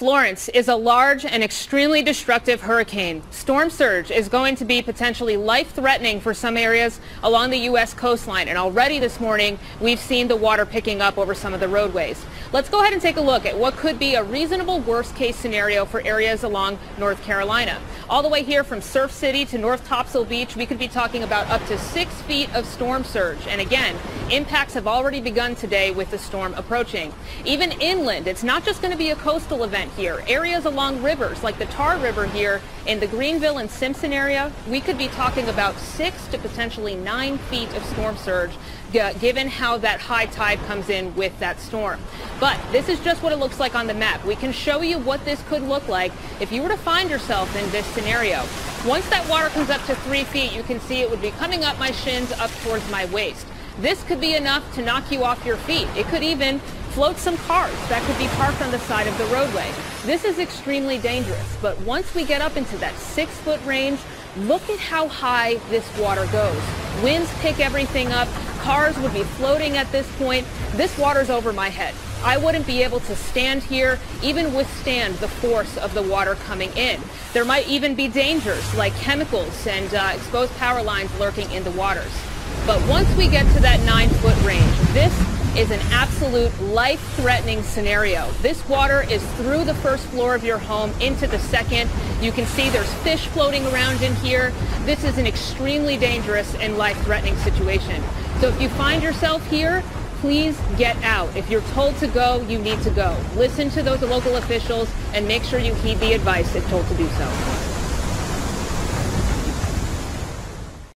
Florence is a large and extremely destructive hurricane. Storm surge is going to be potentially life-threatening for some areas along the U.S. coastline. And already this morning, we've seen the water picking up over some of the roadways. Let's go ahead and take a look at what could be a reasonable worst-case scenario for areas along North Carolina. All the way here from Surf City to North Topsail Beach, we could be talking about up to six feet of storm surge. And again, impacts have already begun today with the storm approaching. Even inland, it's not just going to be a coastal event here. Areas along rivers like the Tar River here in the Greenville and Simpson area, we could be talking about six to potentially nine feet of storm surge given how that high tide comes in with that storm. But this is just what it looks like on the map. We can show you what this could look like if you were to find yourself in this scenario. Once that water comes up to three feet, you can see it would be coming up my shins up towards my waist. This could be enough to knock you off your feet. It could even float some cars that could be parked on the side of the roadway. This is extremely dangerous, but once we get up into that six foot range, look at how high this water goes. Winds pick everything up. Cars would be floating at this point. This water's over my head. I wouldn't be able to stand here, even withstand the force of the water coming in. There might even be dangers like chemicals and uh, exposed power lines lurking in the waters. But once we get to that nine foot range, this is an absolute life-threatening scenario. This water is through the first floor of your home into the second. You can see there's fish floating around in here. This is an extremely dangerous and life-threatening situation. So if you find yourself here, please get out. If you're told to go, you need to go. Listen to those local officials and make sure you heed the advice if told to do so.